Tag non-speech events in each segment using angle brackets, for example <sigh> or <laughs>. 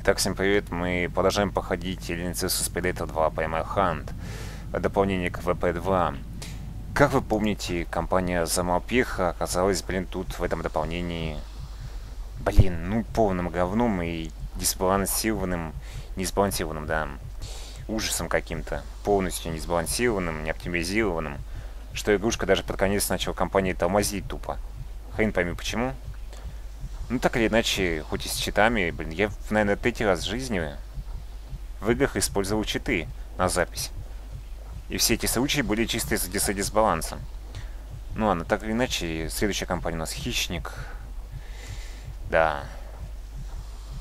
Итак, всем привет. Мы продолжаем походить Ленцесус Predator 2 Primal Hunt. Дополнение к ВП-2. Как вы помните, компания Замалпеха оказалась, блин, тут в этом дополнении, блин, ну, полным говном и дисбалансированным, несбалансированным, да, ужасом каким-то, полностью несбалансированным, не оптимизированным, что игрушка даже под конец начала компании тормозить тупо. Хрен пойми почему. Ну, так или иначе, хоть и с читами, блин, я, наверное, третий раз в жизни в играх использовал читы на запись. И все эти случаи были чисто из-за дисбаланса. Ну ладно, так или иначе, следующая компания у нас Хищник. Да.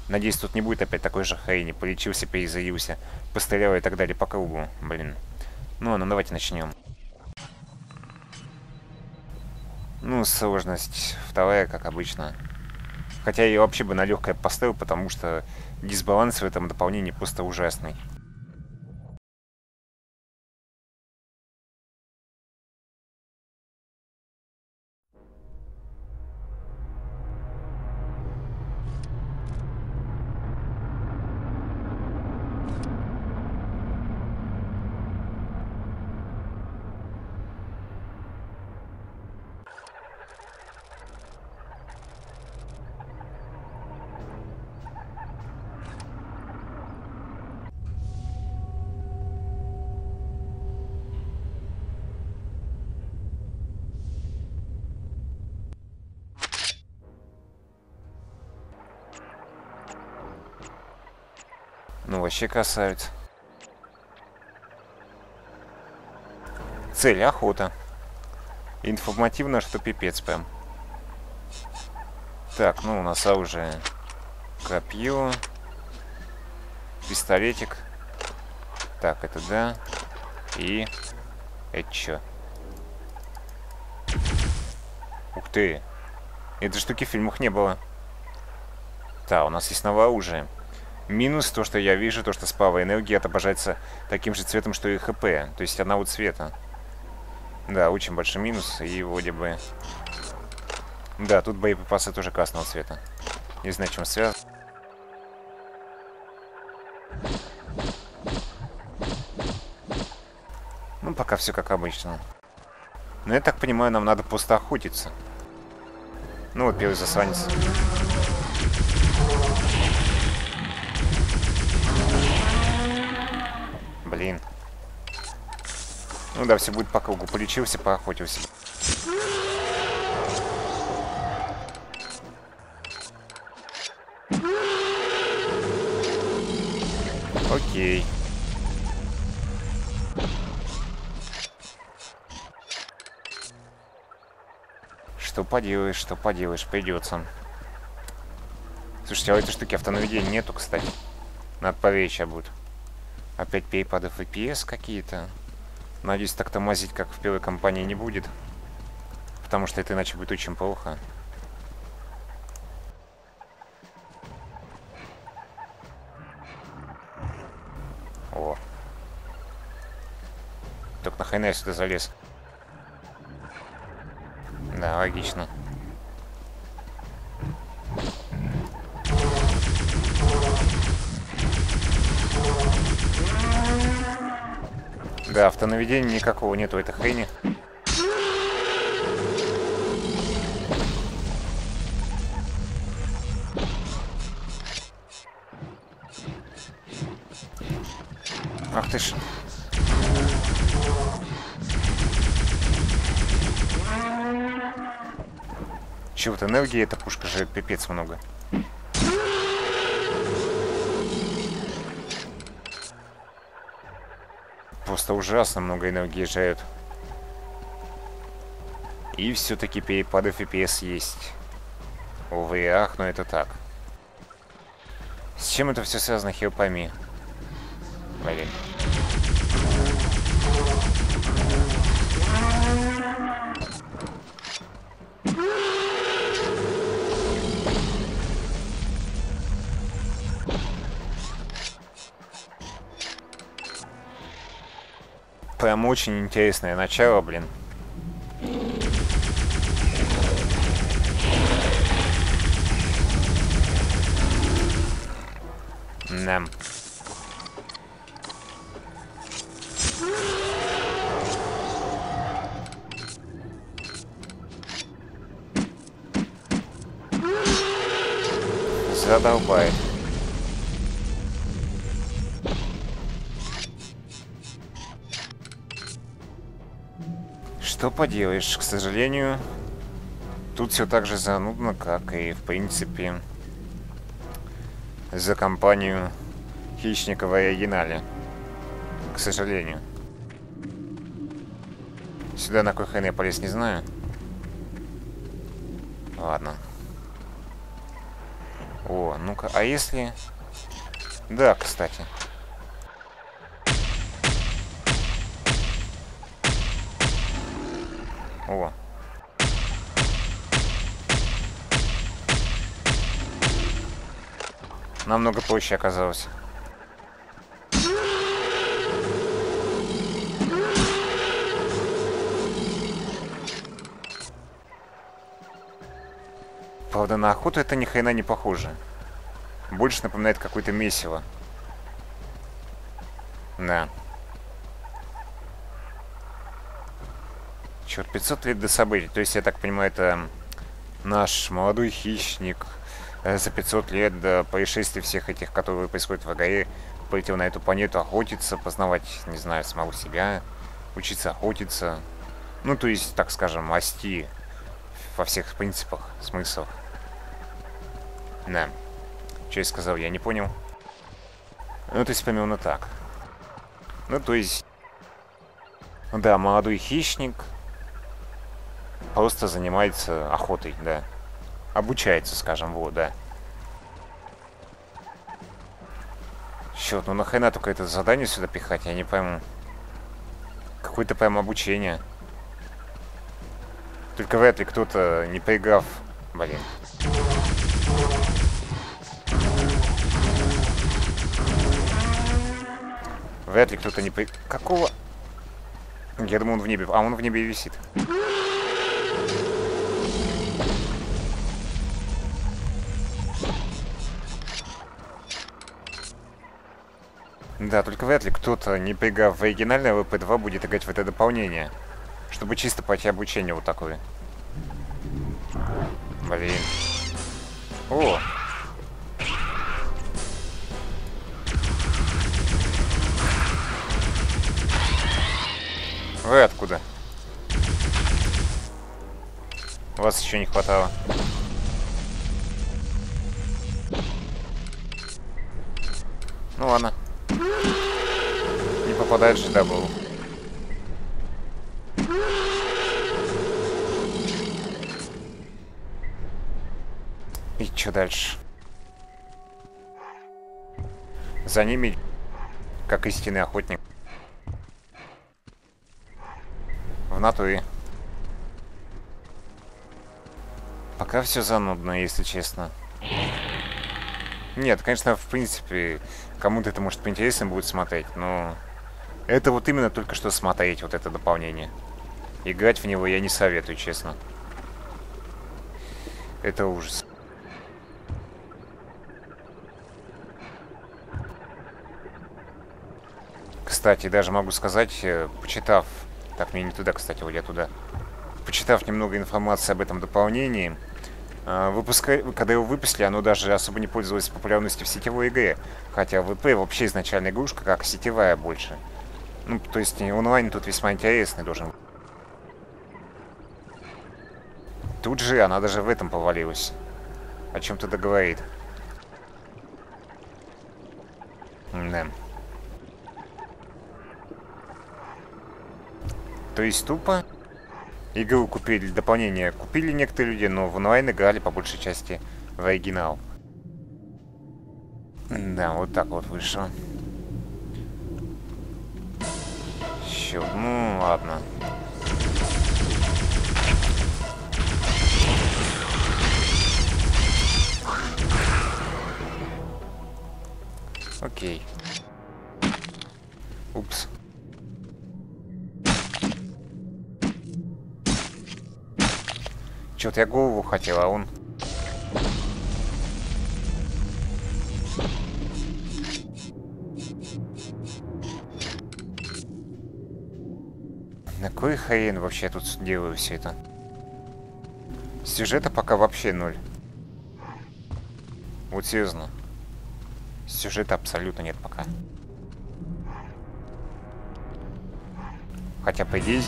Надеюсь, тут не будет опять такой же хрени. Полечился, перезаился, пострелял и так далее по кругу. Блин. Ну ладно, давайте начнем. Ну, сложность вторая, как обычно. Хотя я вообще бы на легкое поставил, потому что дисбаланс в этом дополнении просто ужасный. Ну, вообще красавец. Цель охота. Информативно, что пипец прям. Так, ну у нас оружие. Копье. Пистолетик. Так, это да. И... Это чё? Ух ты. Этой штуки в фильмах не было. Да, у нас есть новое оружие. Минус то, что я вижу, то, что справа энергия отображается таким же цветом, что и ХП. То есть одного цвета. Да, очень большой минус. И вроде бы... Да, тут боеприпасы тоже красного цвета. Не знаю, чем связано. Ну, пока все как обычно. Но я так понимаю, нам надо просто охотиться. Ну вот первый засранец. Блин. Ну да, все будет по кругу. Полечился, поохотился. Окей. Что поделаешь, что поделаешь, придется. Слушайте, а у этой штуки автонаведения нету, кстати. Надо сейчас будет. Опять перепады FPS какие-то. Надеюсь, так тормозить, как в первой компании, не будет. Потому что это иначе будет очень плохо. О. Только нахрена я сюда залез? Да, логично. Да, автонаведения никакого нету этой хрени. Ах ты ж. Чего-то энергии эта пушка же пипец много. Просто ужасно много энергии жрет. И все-таки перепады FPS есть. Увы, ах, но это так. С чем это все связано, хер пойми. Блин. Прям очень интересное начало, блин. Да. Задолбает. Что поделаешь, к сожалению, тут все так же занудно, как и, в принципе, за компанию Хищника в оригинале. К сожалению. Сюда на кой хрен я полез, не знаю. Ладно. О, ну-ка, а если... Да, кстати. О. Намного проще оказалось. Правда, на охоту это ни хрена не похоже. Больше напоминает какое-то месиво. Да. Черт, 500 лет до событий. То есть, я так понимаю, это наш молодой хищник э, за 500 лет до происшествий всех этих, которые происходят в АГАИ, полетел на эту планету охотиться, познавать, не знаю, самого себя, учиться охотиться. Ну, то есть, так скажем, расти во всех принципах, смыслах. Да. Что я сказал, я не понял. Ну, то есть, примерно так. Ну, то есть... Да, молодой хищник, просто занимается охотой, да. Обучается, скажем, вот, да. Черт, ну нахрена только это задание сюда пихать, я не пойму. Какое-то прям обучение. Только вряд ли кто-то, не поиграв... Блин. Вряд ли кто-то не по... Какого... Я думаю, он в небе... А, он в небе висит. Да, только вряд ли кто-то, не поиграв в оригинальное ВП-2, будет играть в это дополнение. Чтобы чисто пойти обучение вот такое. Блин. О! Вы откуда? Вас еще не хватало. Ну ладно попадает же double. И что дальше? За ними, как истинный охотник. В натуре. Пока все занудно, если честно. Нет, конечно, в принципе, кому-то это может поинтересно будет смотреть, но... Это вот именно только что смотреть, вот это дополнение. Играть в него я не советую, честно. Это ужас. Кстати, даже могу сказать, э, почитав... Так, мне не туда, кстати, вот я туда. Почитав немного информации об этом дополнении, э, выпуска... когда его выпустили, оно даже особо не пользовалось популярностью в сетевой игре. Хотя ВП вообще изначально игрушка как сетевая больше. Ну, то есть онлайн тут весьма интересный должен. Тут же она даже в этом повалилась. О чем-то договорит. Да. То есть тупо игру купили, дополнение купили некоторые люди, но в онлайн играли по большей части в оригинал. Да, вот так вот вышло. Еще. Ну, ладно. Окей. Упс. Чё-то я голову хотел, а он... Какой хрен вообще тут делаю все это? Сюжета пока вообще ноль. Вот серьезно. Сюжета абсолютно нет пока. Хотя, по идее...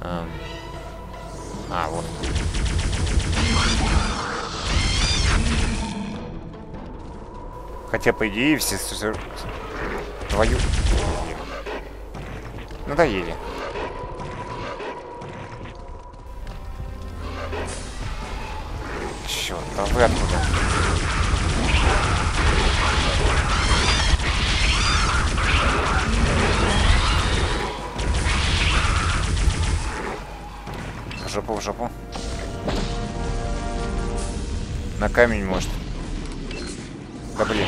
Эм... А, вот. Хотя, по идее, все... Твою... Надоели. Черт, а вы откуда? В жопу, в жопу. На камень может. Да блин.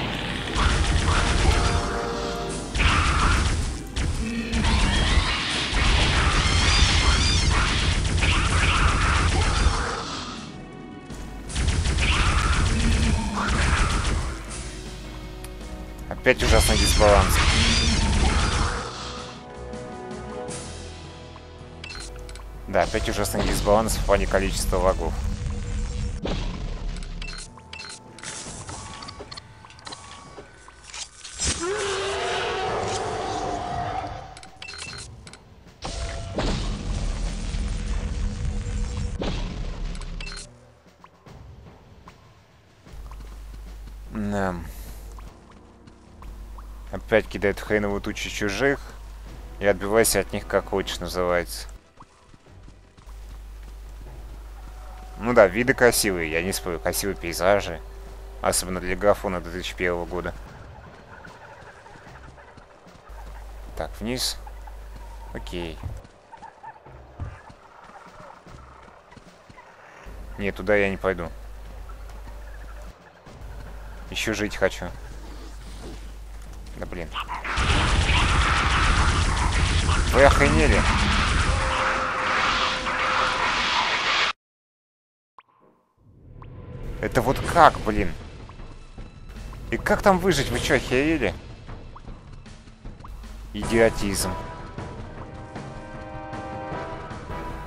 Опять ужасный дисбаланс. Да, опять ужасный дисбаланс в плане количества врагов. Опять кидает хреновую тучу чужих. И отбивайся от них как хочешь, называется. Ну да, виды красивые, я не спорю. Красивые пейзажи. Особенно для графона 2001 года. Так, вниз. Окей. Нет, туда я не пойду. Еще жить хочу. Блин. Вы охренели? Это вот как, блин? И как там выжить? Вы что, охерели? Идиотизм.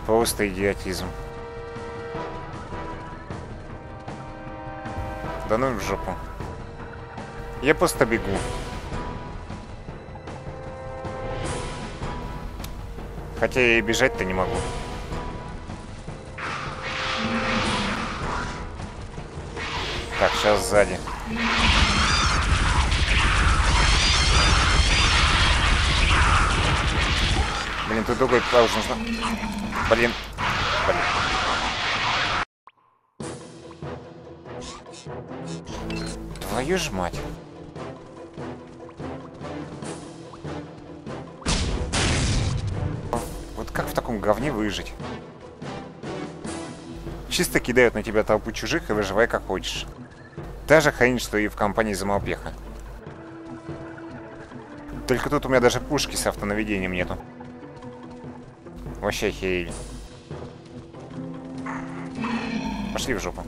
Просто идиотизм. Да ну в жопу. Я просто бегу. Хотя и бежать-то не могу. Так, сейчас сзади. Блин, тут другой пауз нужно. Блин. Блин. Твою ж мать. Говне выжить? Чисто кидают на тебя толпу чужих и выживай как хочешь. Та же хрень, что и в компании Замалпеха. Только тут у меня даже пушки с автонаведением нету. Вообще херень. Пошли в жопу.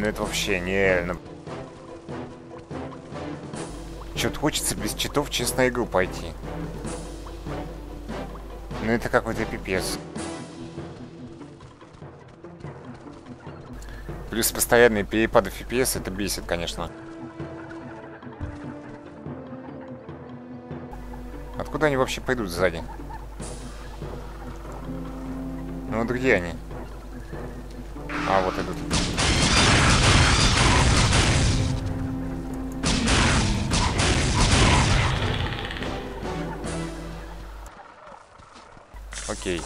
Ну это вообще нереально. Чё-то хочется без читов в честную игру пойти. Ну это какой-то пипец. Плюс постоянные перепады FPS, это бесит, конечно. Откуда они вообще пойдут сзади? Ну вот где они? А, вот идут. окей.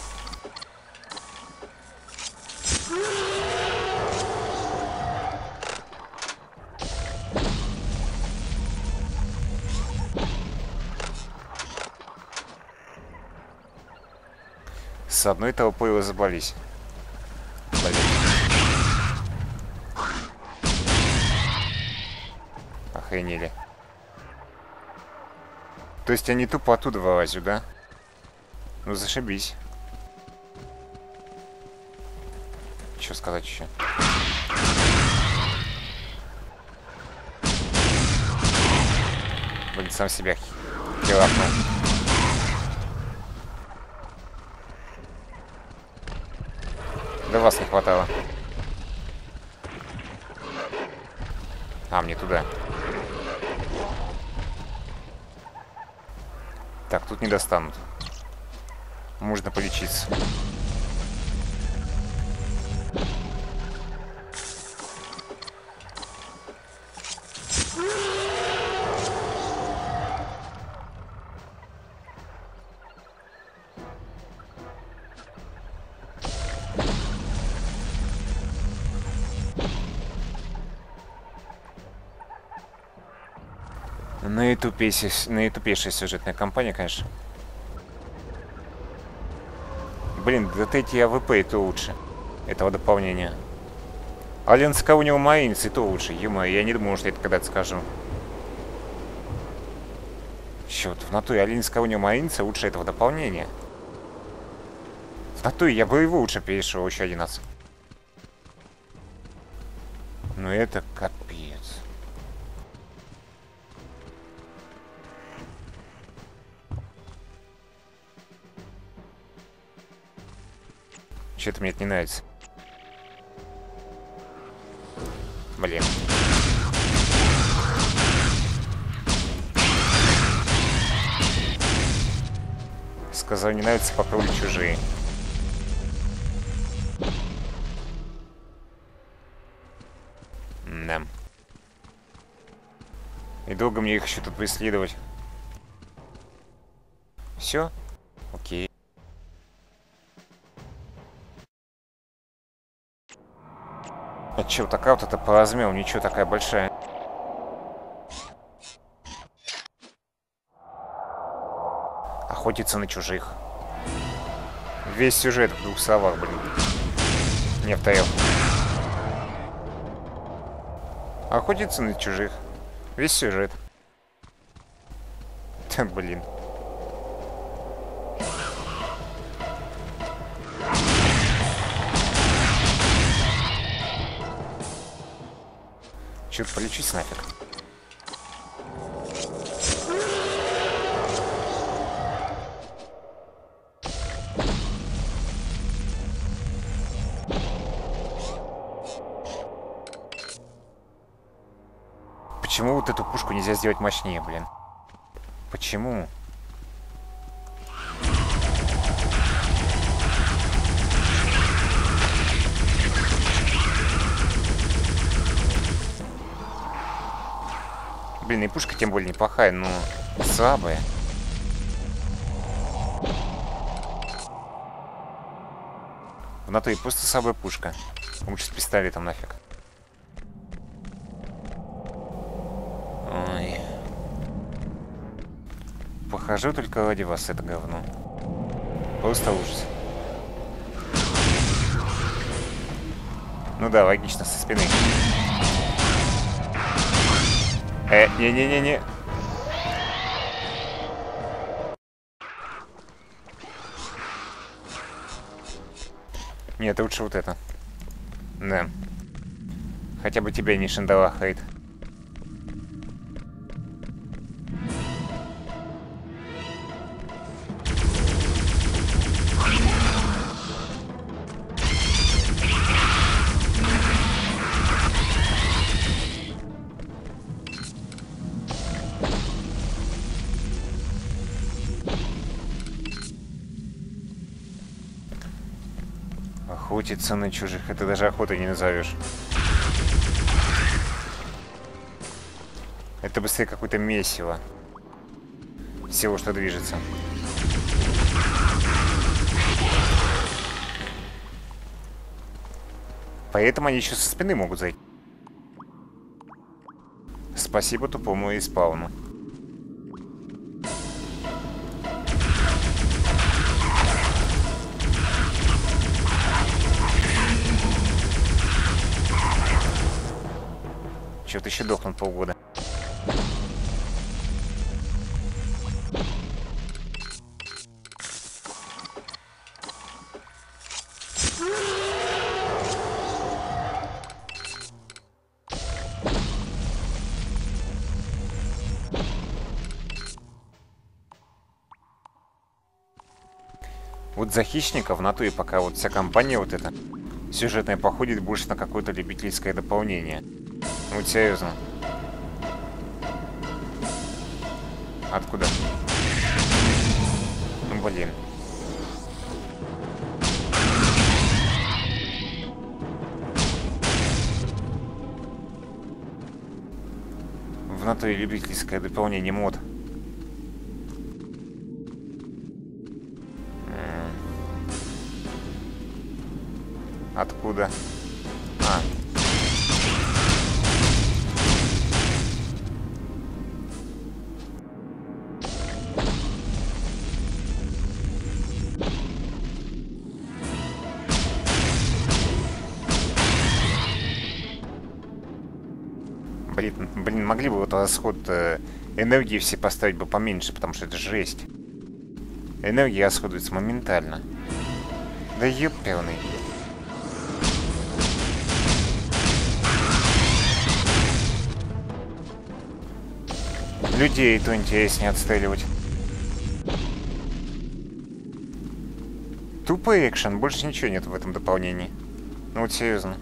С одной толпой вы заболись. Человек. Охренели. То есть они тупо оттуда вылазят, да? Ну зашибись. Что сказать еще? Блин, сам себя хилапнул. Да вас не хватало. А, мне туда. Так, тут не достанут. Можно полечиться. Наитупейшая, наитупейшая сюжетная кампания, конечно. Блин, вот эти АВП это лучше. Этого дополнения. Aliens Colonial Marines и то лучше. Ема, я не думал, что я это когда-то скажу. Черт, в натуре Aliens Colonial Marines лучше этого дополнения. В натуре я бы его лучше перешел еще один раз. Ну это капец. Что-то мне это не нравится. Блин. Сказал, не нравится, попробуй чужие. Да. И долго мне их еще тут преследовать? Все? Чё, такая вот это по размеру, ничего такая большая. Охотиться на чужих. Весь сюжет в двух словах, блин. Не в тарелку. Охотиться на чужих. Весь сюжет. Так, <laughs> блин. Чё, полечись нафиг. Почему вот эту пушку нельзя сделать мощнее, блин? Почему? Блин, и пушка тем более неплохая, но слабая. В натуре просто слабая пушка. Лучше с пистолетом нафиг. Ой. Похожу только ради вас это говно. Просто ужас. Ну да, логично, со спины. Э, не-не-не-не. Нет, лучше вот это. Да. Хотя бы тебя не шандалахает. Охотиться на чужих, это даже охотой не назовешь. Это быстрее какое-то месиво. Всего, что движется. Поэтому они еще со спины могут зайти. Спасибо тупому и спауну. еще дохнут полгода. Вот за хищника в и пока вот вся компания вот эта сюжетная походит больше на какое-то любительское дополнение. Вот серьезно. Откуда? Ну блин. В натуре любительское дополнение мод. Откуда? Блин, могли бы вот расход э, энергии все поставить бы поменьше, потому что это жесть. Энергия расходуется моментально. Да ёперный. Людей то интереснее отстреливать. Тупый экшен, больше ничего нет в этом дополнении. Ну вот серьезно.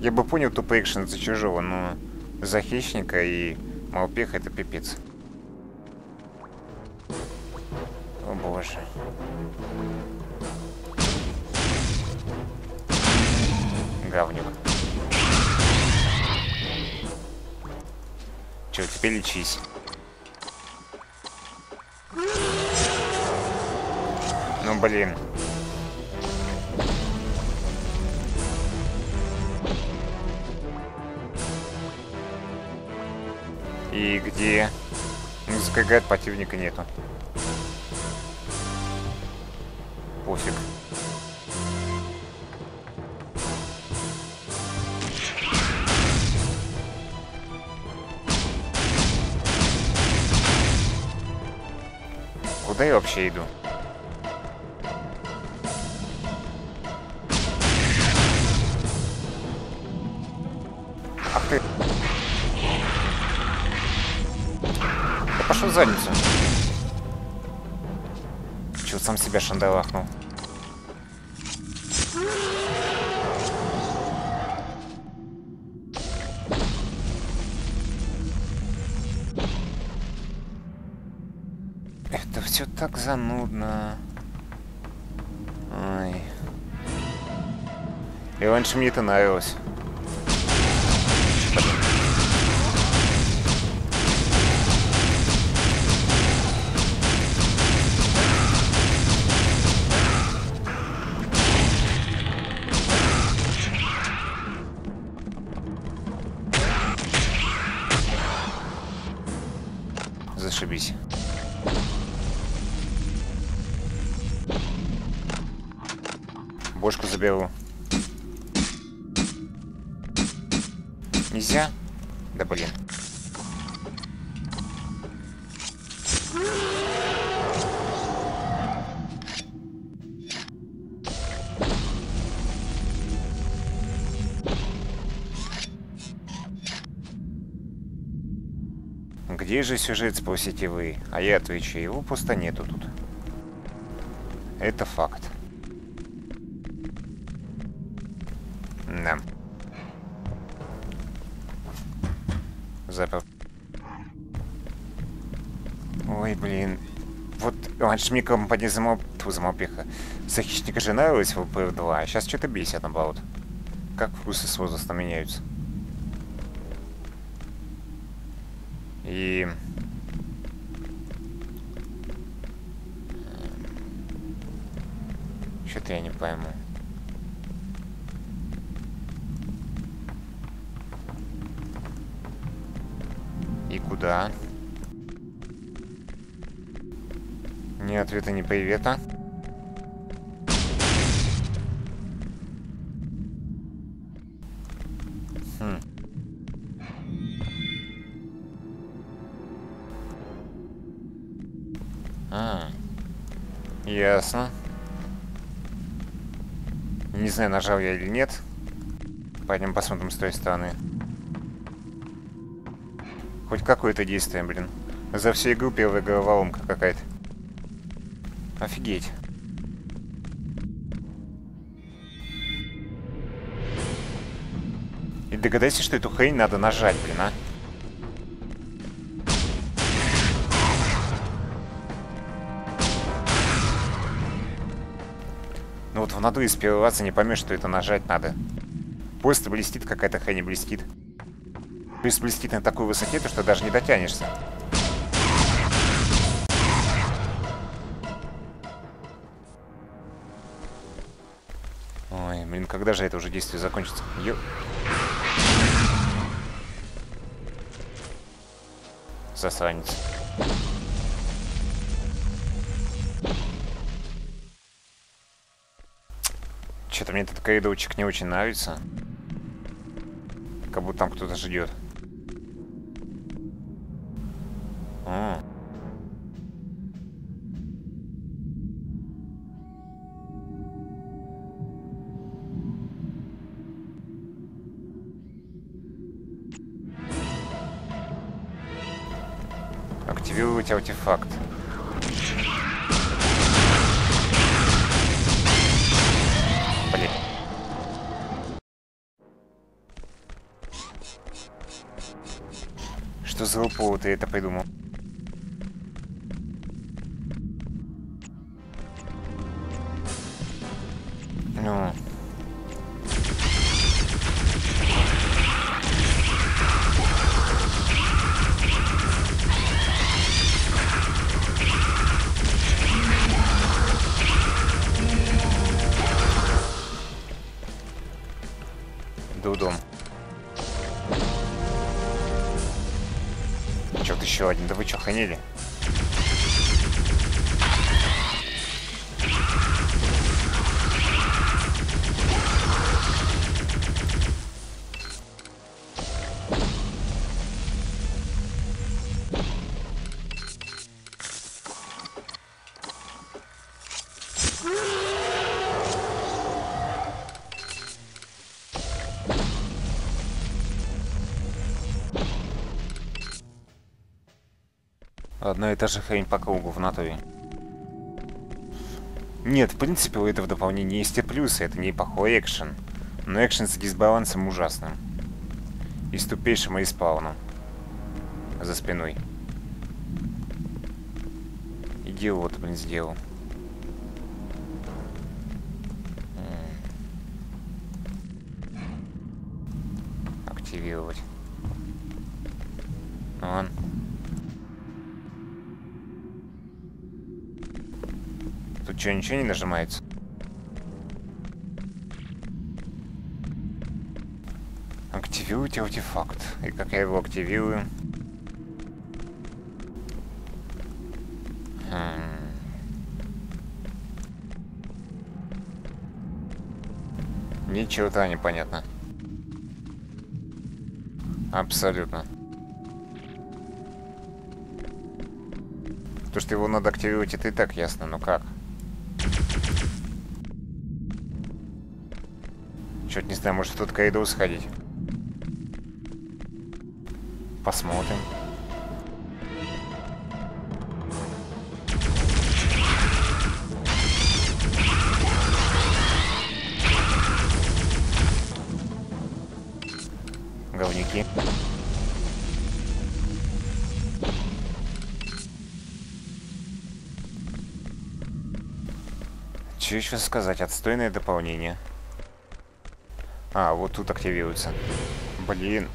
Я бы понял тупый экшен за чужого, но за хищника и малпеха это пипец. О боже. Говнюк. Че, теперь лечись. Ну блин. И где? Ну, ЗКГ противника нету. Пофиг. Куда я вообще иду? Да пошел в задницу. Чего сам себя шандалахнул? Это все так занудно. Ай. И раньше мне это нравилось. Же сюжет, спросите вы? А я отвечу, его просто нету тут. Это факт. Да. Запер. Ой, блин. Вот раньше мне компания замол... Тьфу, замолпеха. За хищника же нравилась в ВП-2, а сейчас что-то бесит наоборот. Как вкусы с возрастом меняются. И... Что-то я не пойму. И куда? Ни ответа, ни привета. Хм. А, ясно. Не знаю, нажал я или нет. Пойдем посмотрим с той стороны. Хоть какое-то действие, блин. За всю игру первая головоломка какая-то. Офигеть. И догадайся, что эту хрень надо нажать, блин, а? В наду из первого раза не поймешь, что это нажать надо. Просто блестит какая-то хрень блестит. Плюс блестит на такой высоте, то что даже не дотянешься. Ой, блин, когда же это уже действие закончится? Ё... Засранец. Мне этот коридорчик не очень нравится. Как будто там кто-то ждет. А. Активировать артефакт. Что за упол ты это придумал? Одна и та же хрень по кругу в натуре. Нет, в принципе, у этого дополнения есть и плюсы. Это неплохой экшен. Но экшен с дисбалансом ужасным. И с тупейшим респауном. За спиной. Идиот, блин, сделал. Активировать. Вон. Тут что, ничего не нажимается? Активируйте артефакт. И как я его активирую? Хм. Ничего-то непонятно. Абсолютно. То, что его надо активировать, это и так ясно, но как? Чё-то не знаю, может тот коридор сходить. Посмотрим. Говнюки. Че еще сказать? Отстойное дополнение. А, вот тут активируется. Блин.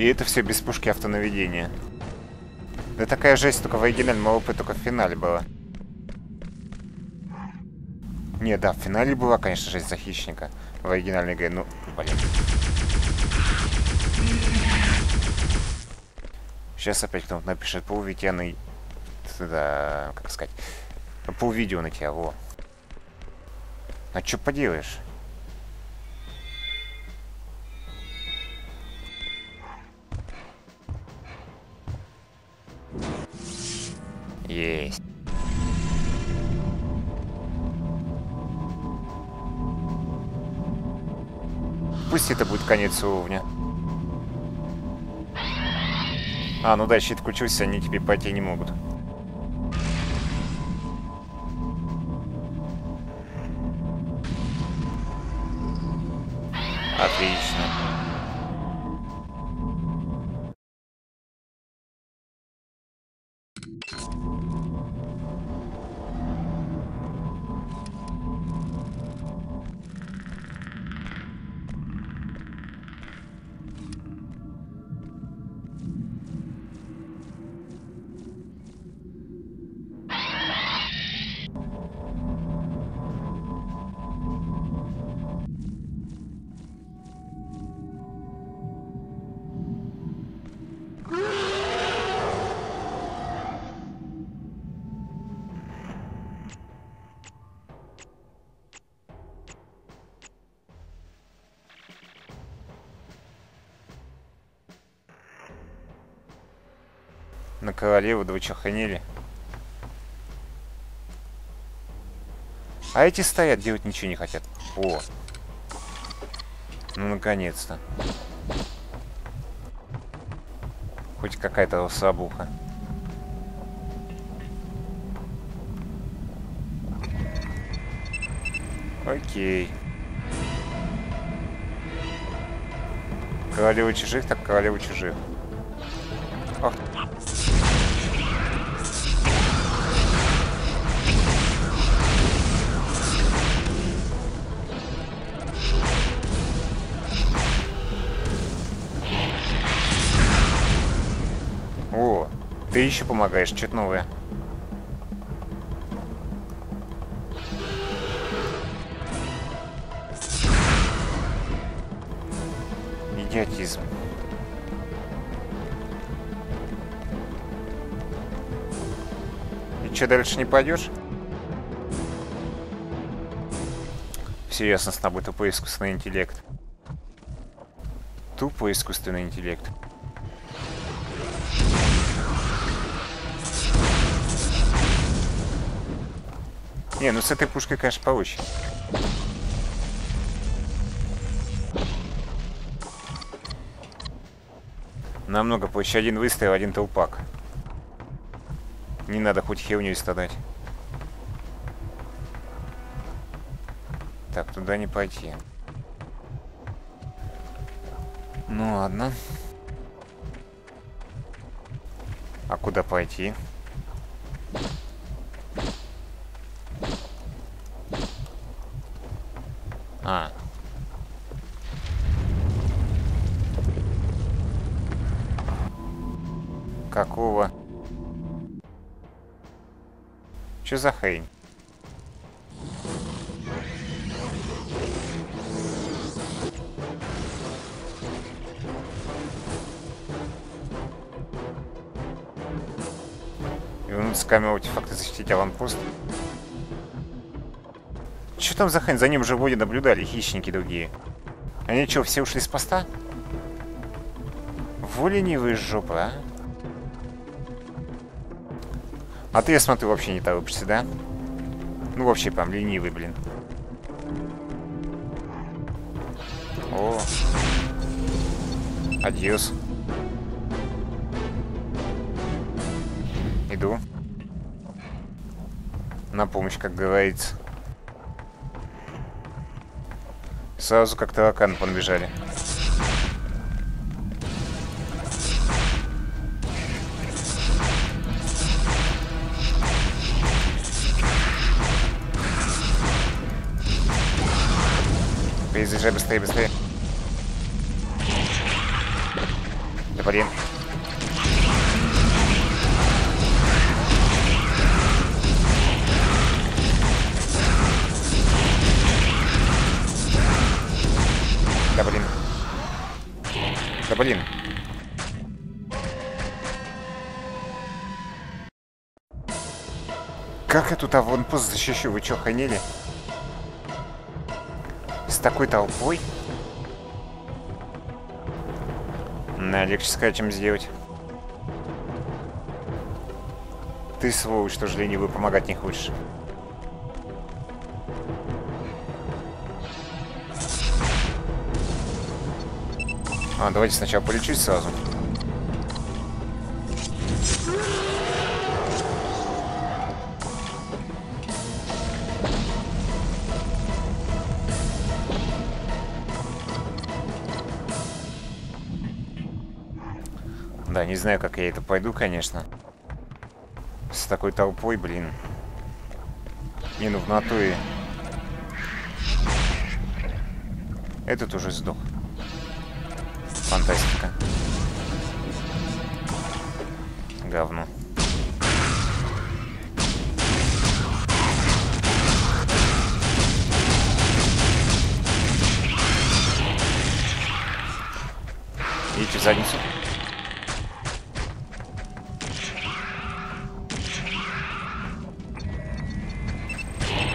И это все без пушки автонаведения. Да такая жесть только в оригинальном ОП только в финале была. Не, да, в финале была, конечно, жесть за хищника. В оригинальной игре, ну, блин. Сейчас опять кто-то напишет полуветяный... Да, как сказать... Пол видео на тебя, во. А что поделаешь? Есть. Пусть это будет конец уровня. А, ну да, щит включился, они тебе пойти не могут. На королеву, охренели? А эти стоят, делать ничего не хотят. О! Ну, наконец-то. Хоть какая-то слабуха. Окей. Королева чужих, так королева чужих. Еще помогаешь, что-то новое. Идиотизм. И что, дальше не пойдешь? Все ясно с тобой, тупой искусственный интеллект. Тупо искусственный интеллект. Не, ну с этой пушкой, конечно, получше. Намного проще. Один выстрел, один толпак. Не надо хоть херню страдать. Так, туда не пойти. Ну ладно. А куда пойти? А. Какого? Что за хрень? Вернуться с камеры артефакта защитить аванпост. Там за хрень? За ним же вроде наблюдали хищники другие. Они что, все ушли с поста? Во жопы, а? А ты, я смотрю, вообще не торопишься, да? Ну, вообще прям ленивый, блин. О. Адьос. Иду. На помощь, как говорится. Сразу как тараканы понабежали. Перезаряжай быстрее, быстрее. Да блин. Да блин. Как я тут аванпост защищу? Вы что, охренели? С такой толпой? На, легче сказать, чем сделать. Ты, сволочь, тоже ленивый, помогать не хочешь. А, давайте сначала полечусь сразу. Да, не знаю, как я это пойду, конечно. С такой толпой, блин. Не, ну в натуре. Этот уже сдох. Фантастика. Говно. Идите в задницу.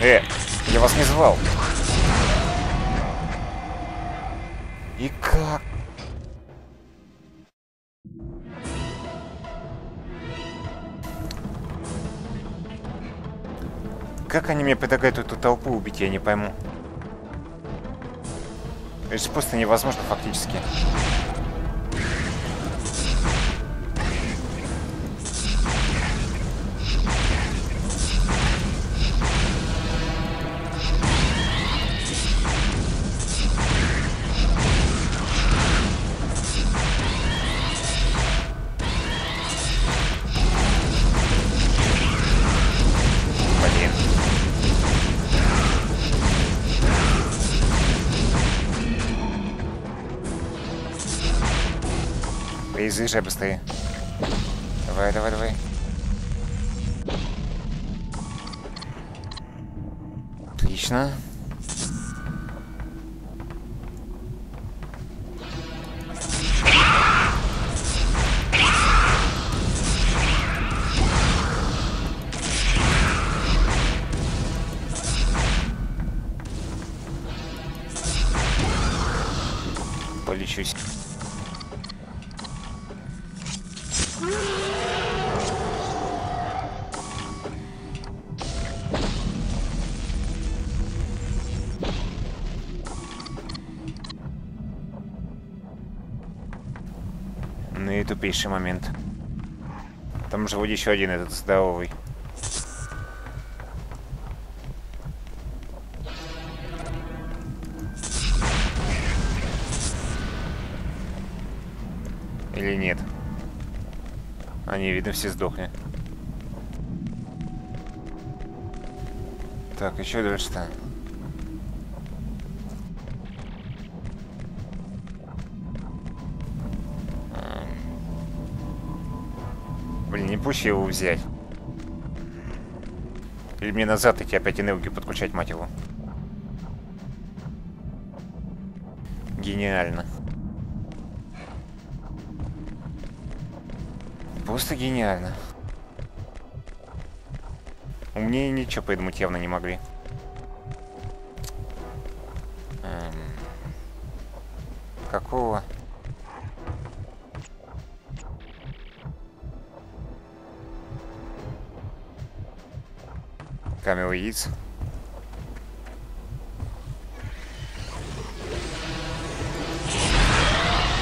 Э, я вас не звал. Как они мне предлагают эту толпу убить, я не пойму. Это же просто невозможно фактически. Заезжай быстрее. Давай, давай, давай. Отлично. Наитупейший момент. Там же вот еще один этот здоровый. Или нет? Они, видно, все сдохли. Так, еще дальше-то. Не пусть его взять. Или мне назад идти опять энергию подключать, мать его. Гениально. Просто гениально. Умнее ничего придумать явно не могли. Эм, Какого? Яиц.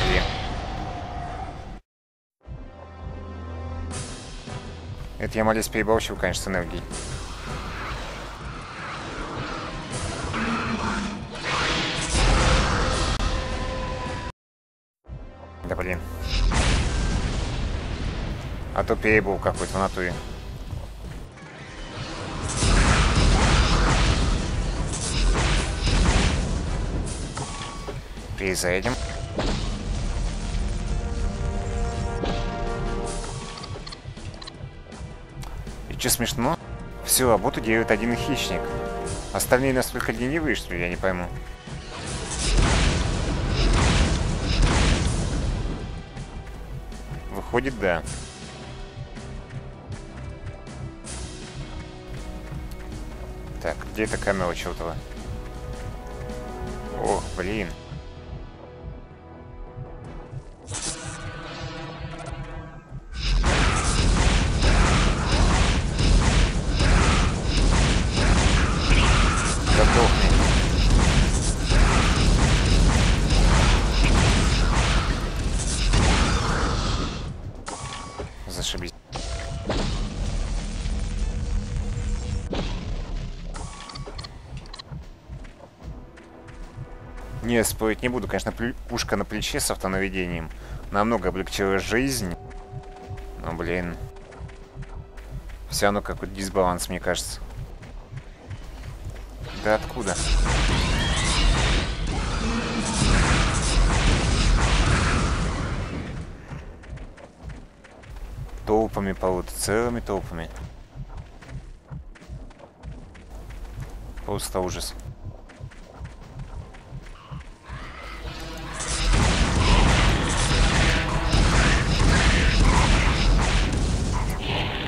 Две. Это я молюсь переборщил, конечно, с энергией. Да блин. А то перебор какой-то в натуре. Перезарядим. И что смешно? Всю работу делает один хищник. Остальные настолько ленивые, что я не пойму. Выходит, да. Где эта камера чертова? Ох, блин. Не, спорить не буду. Конечно, пушка на плече с автонаведением намного облегчила жизнь. Но, блин. Все равно какой-то дисбаланс, мне кажется. Да откуда? Толпами полут, целыми толпами. Просто ужас.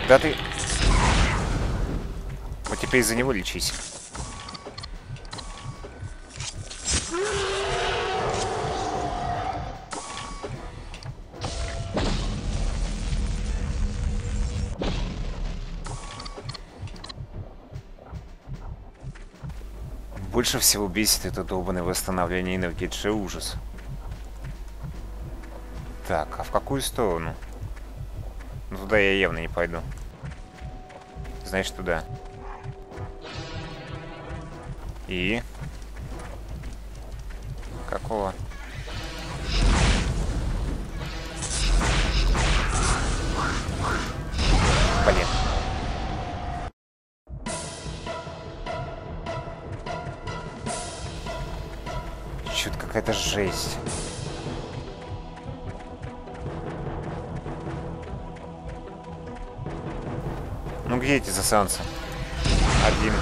Да ты... Вот теперь из-за него лечись. Больше всего бесит это долбанное восстановление энергии. Это ужас. Так, а в какую сторону? Ну, туда я явно не пойду. Значит, туда. И? Какого? Блин. Чё-то какая-то жесть. Где эти засанцы? Один.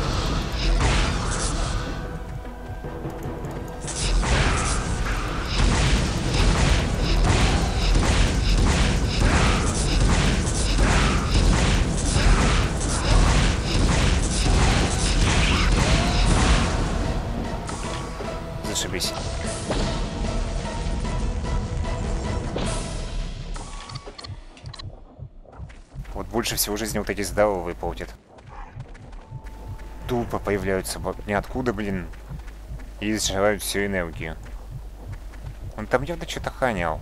Больше всего жизни вот эти здоровые портят. Тупо появляются ниоткуда, блин. И сжирают всю энергию. Он там явно что-то ханял.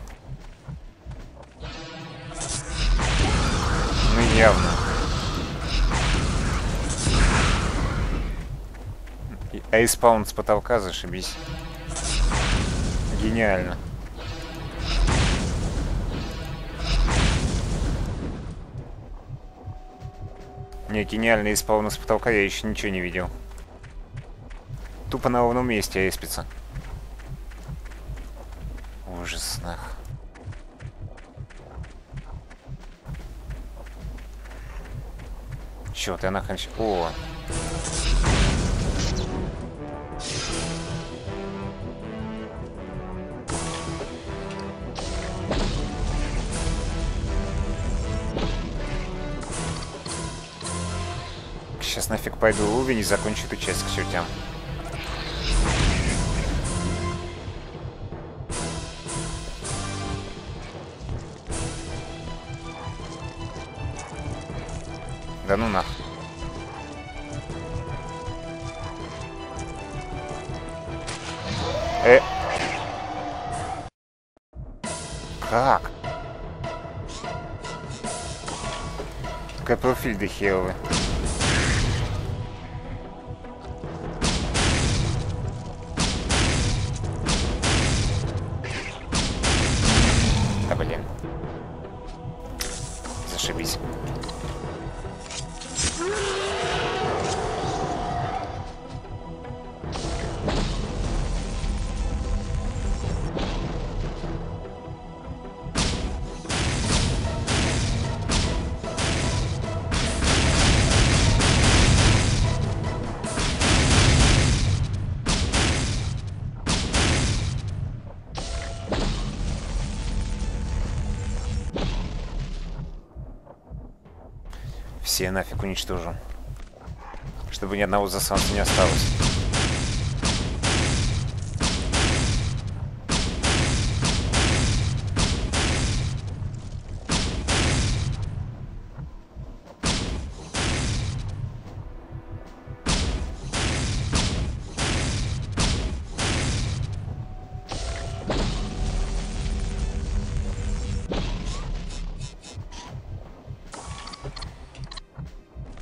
Ну явно. А спаун с потолка зашибись. Гениально. Не, гениальный исполн с потолка я еще ничего не видел. Тупо на ровном месте эспица. Ужас, нах. Чё, ты нахрен... О! Сейчас нафиг пойду уровень и закончу эту часть к чертям. Да ну нах. Э. Как? Какой профиль. Зашибись. Уничтожу. чтобы ни одного засанца не осталось.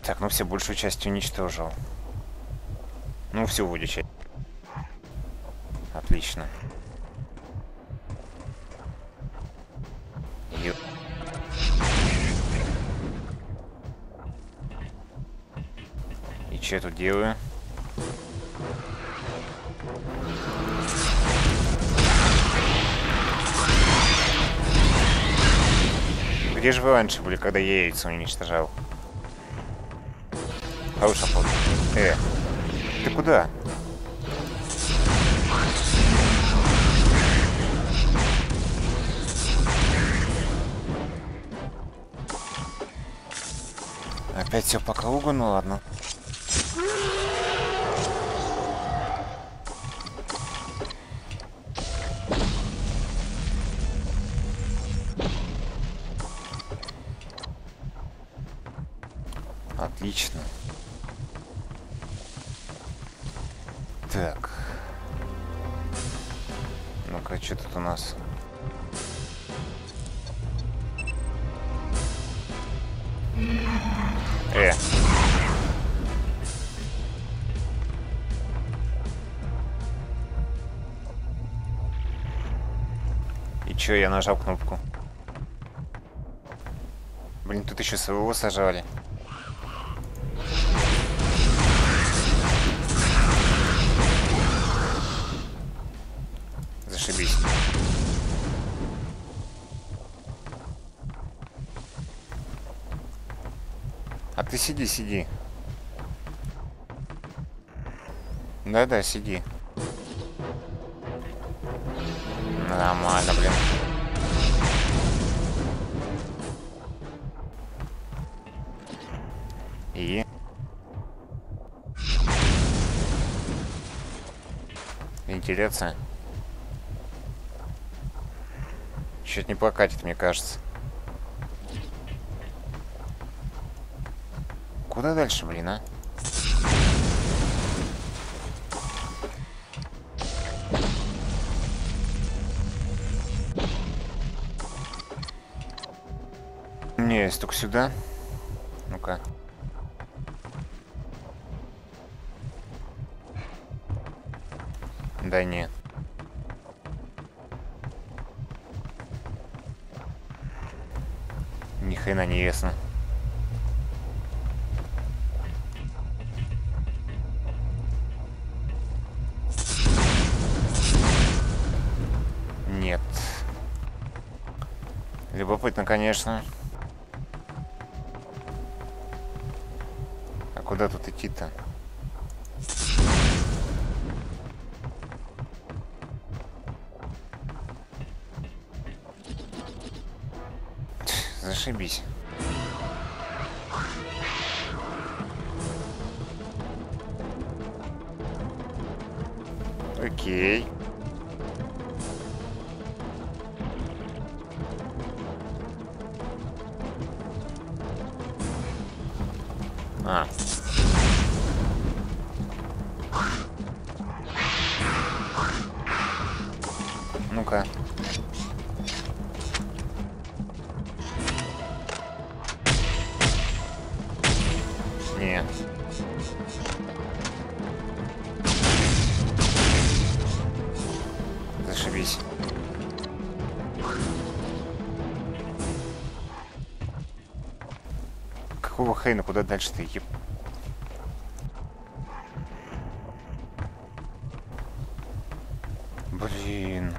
Так, ну все, большую часть уничтожил. Ну, всю вроде часть. Отлично. Ё- И что я тут делаю? Где же вы раньше были, когда я яйца уничтожал? Хороший ход. Э, ты куда? Опять все по кругу, ну ладно. Чё, я нажал кнопку? Блин, тут еще своего сажали. Зашибись. А ты сиди, сиди. Да-да, сиди. Нормально, блин. И? Вентиляция. Чуть не покатит, мне кажется. Куда дальше, блин, а? Не, есть только сюда. Да нет. Ни хрена не ясно. Нет. Любопытно, конечно. А куда тут идти-то? Зашибись. Окей. А. Ну-ка. Хрена, куда дальше ты? Еб... Блин.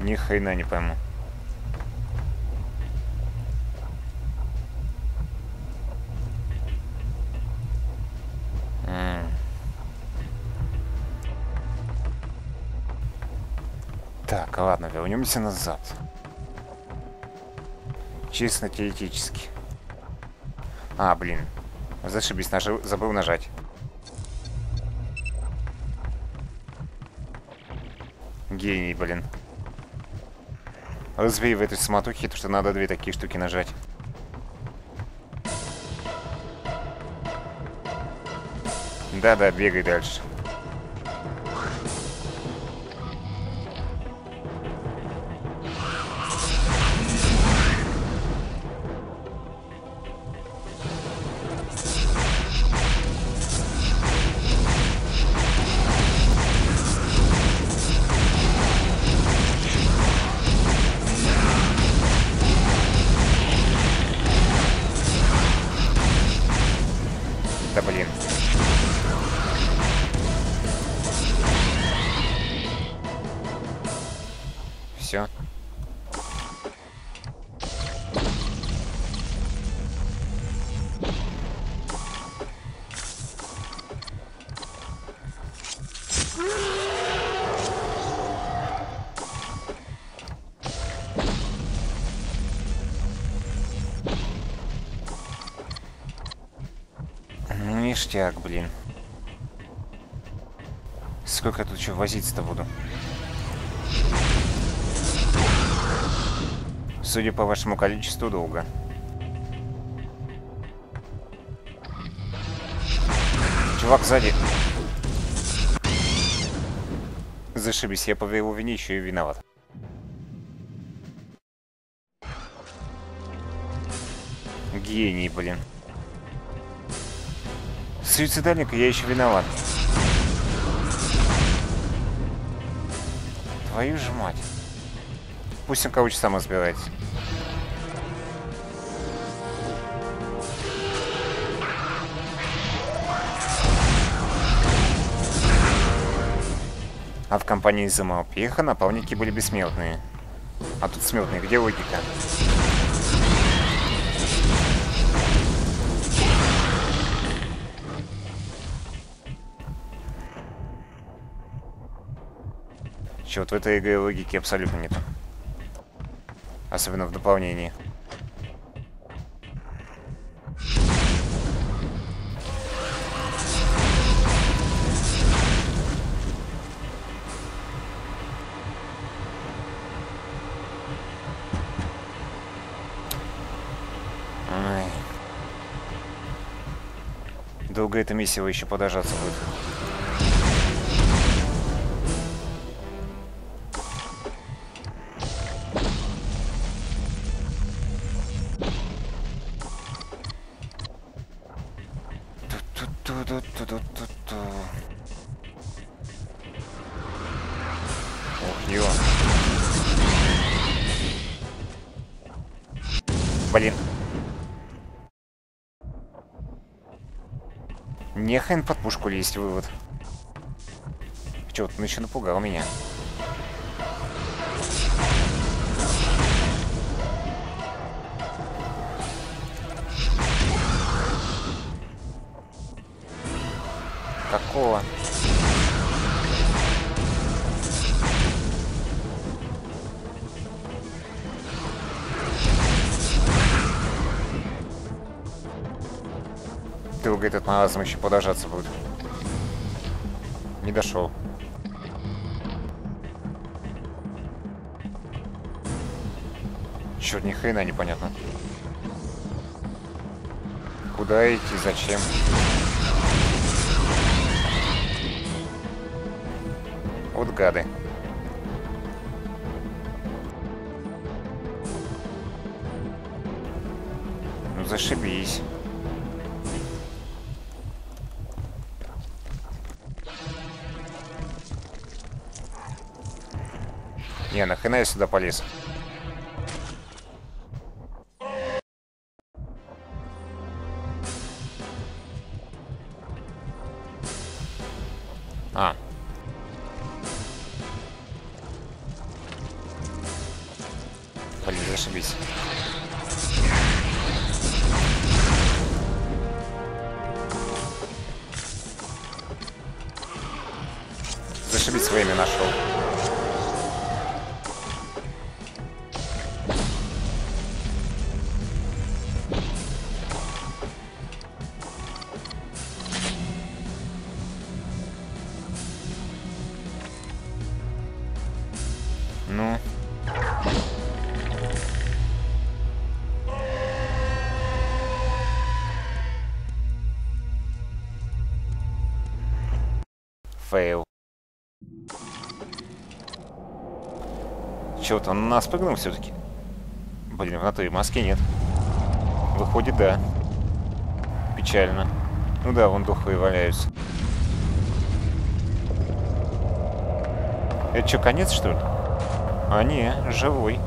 Ни хрена не пойму. Вернемся назад. Чисто теоретически. А, блин. Зашибись, нажил, забыл нажать. Гений, блин. Разбей в этой самотухе, то что надо две такие штуки нажать. Да-да, бегай дальше. Да блин. Блин. Сколько я тут еще возиться-то буду? Судя по вашему количеству, долго. Чувак сзади. Зашибись, я по его вине еще и виноват. Гений, блин. Суицидальник, я еще виноват. Твою же мать. Пусть он кого-нибудь сам разбирается. А в компании Замалпеха напарники были бессмертные. А тут смертные, где логика? Че, вот в этой игре логики абсолютно нет. Особенно в дополнении. Долго эта миссия еще подожаться будет. Нехрен под пушку лезть, вывод. Чё, он еще напугал меня. Какого? Маразм еще подожаться будет. Не дошел. Черт, ни хрена непонятно. Куда идти, зачем? Вот гады. Ну зашибись. Не, нахрена я сюда полез? На нас прыгнул все-таки. Блин, в натуре маски нет. Выходит, да. Печально. Ну да, вон дохлые валяются. Это что, конец, что ли? А, не, живой.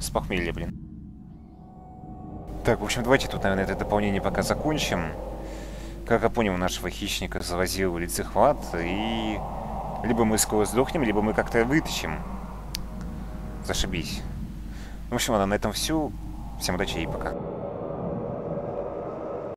С похмелья, блин. Так, в общем, давайте тут, наверное, это дополнение пока закончим. Как я понял, нашего хищника завозил лицехват, и... Либо мы скоро сдохнем, либо мы как-то вытащим. Зашибись. В общем, ладно, на этом все. Всем удачи и пока.